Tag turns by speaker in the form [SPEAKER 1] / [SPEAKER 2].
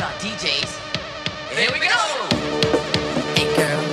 [SPEAKER 1] boys, DJs. Here we go! Hey girl.